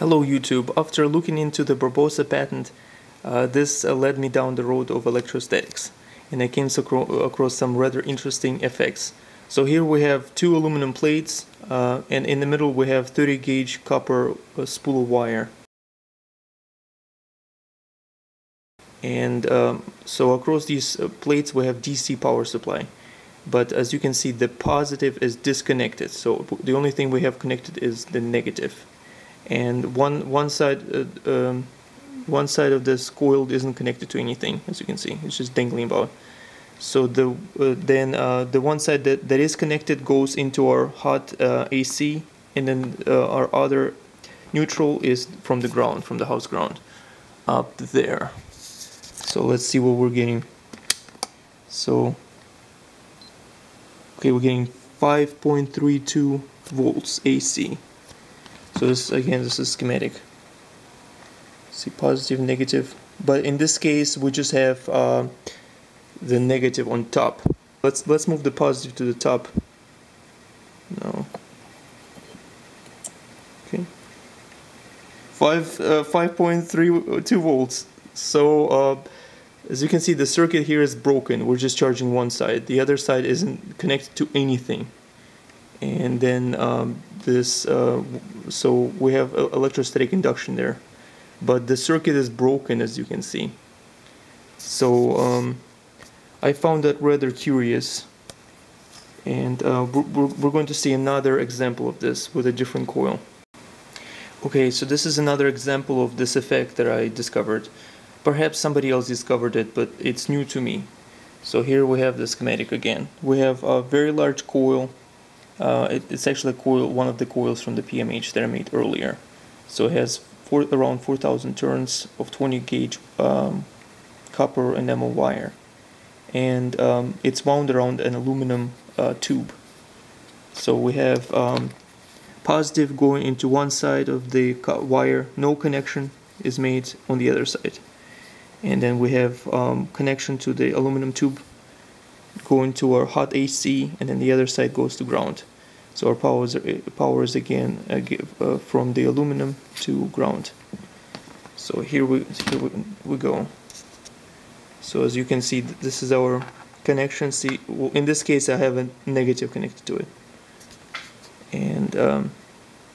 Hello YouTube, after looking into the Barbosa patent, uh, this uh, led me down the road of electrostatics and I came acro across some rather interesting effects. So here we have two aluminum plates uh, and in the middle we have 30 gauge copper uh, spool wire. And um, so across these uh, plates we have DC power supply. But as you can see the positive is disconnected so the only thing we have connected is the negative and one one side uh, um, one side of this coil isn't connected to anything as you can see. It's just dangling about. So the uh, then uh, the one side that, that is connected goes into our hot uh, AC and then uh, our other neutral is from the ground from the house ground up there. So let's see what we're getting. So okay we're getting 5.32 volts AC so this again this is schematic. See positive negative. But in this case we just have uh, the negative on top. Let's let's move the positive to the top. No. Okay. 5 uh, 5.32 volts. So uh, as you can see the circuit here is broken. We're just charging one side. The other side isn't connected to anything and then um, this uh, so we have electrostatic induction there. But the circuit is broken as you can see. So um, I found that rather curious. And uh, we're, we're going to see another example of this with a different coil. Okay so this is another example of this effect that I discovered. Perhaps somebody else discovered it but it's new to me. So here we have the schematic again. We have a very large coil uh, it, it's actually coil, one of the coils from the PMH that I made earlier. So it has four, around 4,000 turns of 20 gauge um, copper enamel wire. And um, it's wound around an aluminum uh, tube. So we have um, positive going into one side of the wire, no connection is made on the other side. And then we have um, connection to the aluminum tube going to our hot AC and then the other side goes to ground. So our power is, power is again uh, from the aluminum to ground. So here we, here we, we go. So as you can see this is our connection. See in this case I have a negative connected to it. And um,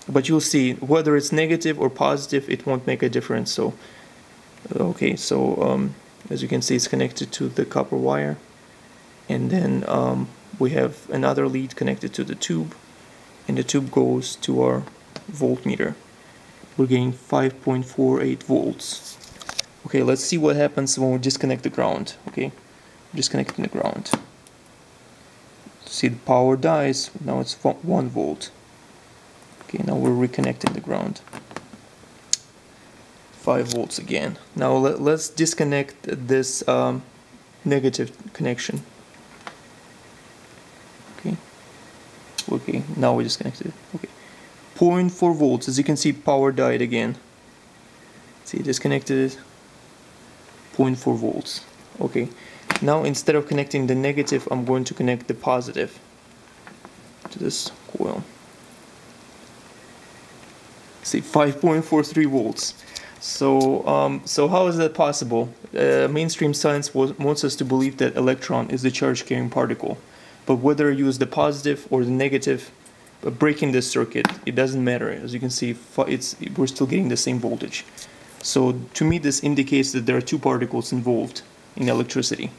but you'll see whether it's negative or positive it won't make a difference. So okay so um, as you can see it's connected to the copper wire and then um, we have another lead connected to the tube and the tube goes to our voltmeter. We're getting 5.48 volts. Okay let's see what happens when we disconnect the ground okay? Disconnecting the ground. See the power dies now it's 1 volt. Okay now we're reconnecting the ground. 5 volts again. Now let, us disconnect this um, negative connection okay now we disconnected okay. 0.4 volts. As you can see power died again. See disconnected. 0.4 volts. Okay. Now instead of connecting the negative I'm going to connect the positive to this coil. See 5.43 volts. So um, so how is that possible? Uh, mainstream science wants us to believe that electron is the charge carrying particle but whether you use the positive or the negative breaking this circuit it doesn't matter. As you can see it's we're still getting the same voltage. So to me this indicates that there are two particles involved in electricity.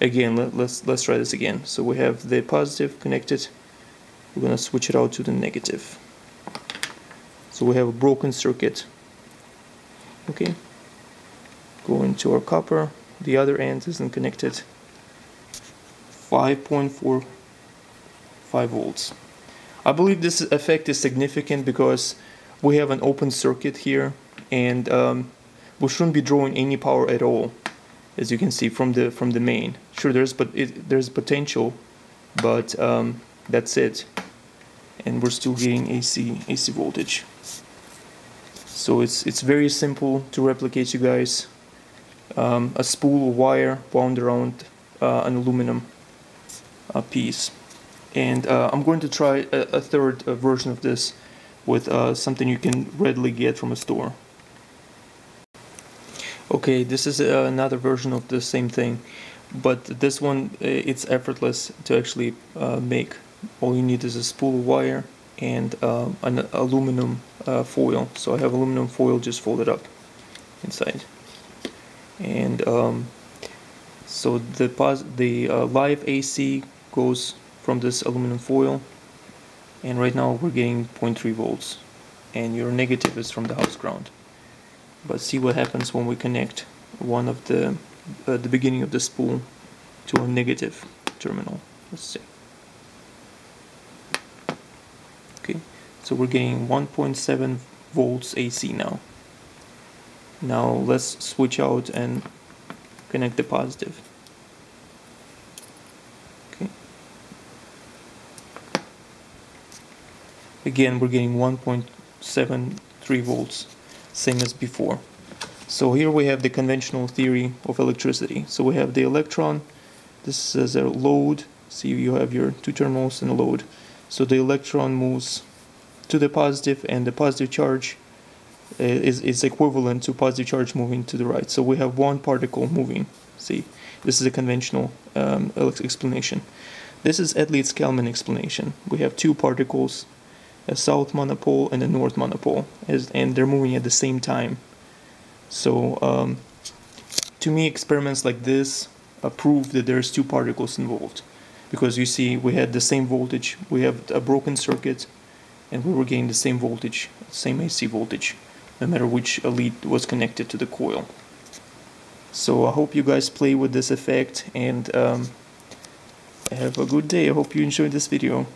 Again let, let's let's try this again. So we have the positive connected. We're gonna switch it out to the negative. So we have a broken circuit. Okay. Going to our copper. The other end isn't connected 5.45 volts. I believe this effect is significant because we have an open circuit here and um, we shouldn't be drawing any power at all as you can see from the from the main. Sure there's but it, there's potential but um, that's it. And we're still getting AC AC voltage. So it's it's very simple to replicate you guys. Um, a spool of wire wound around uh, an aluminum piece. And uh, I'm going to try a, a third uh, version of this with uh, something you can readily get from a store. Okay, this is uh, another version of the same thing, but this one uh, it's effortless to actually uh, make. All you need is a spool of wire and uh, an aluminum uh, foil. So I have aluminum foil just folded up inside, and um, so the the uh, live AC goes from this aluminum foil, and right now we're getting 0.3 volts, and your negative is from the house ground. But see what happens when we connect one of the uh, the beginning of the spool to a negative terminal. Let's see. Okay, so we're getting 1.7 volts AC now. Now let's switch out and connect the positive. Again, we're getting 1.73 volts, same as before. So here we have the conventional theory of electricity. So we have the electron, this is a load, see you have your two terminals and a load. So the electron moves to the positive and the positive charge uh, is, is equivalent to positive charge moving to the right. So we have one particle moving. See, this is a conventional um, explanation. This is Ed Leedskalnin explanation. We have two particles, a south monopole and a north monopole, as, and they're moving at the same time. So um, to me, experiments like this uh, prove that there's two particles involved. Because you see, we had the same voltage, we have a broken circuit, and we were getting the same voltage, same AC voltage, no matter which lead was connected to the coil. So I hope you guys play with this effect and um, have a good day. I hope you enjoyed this video.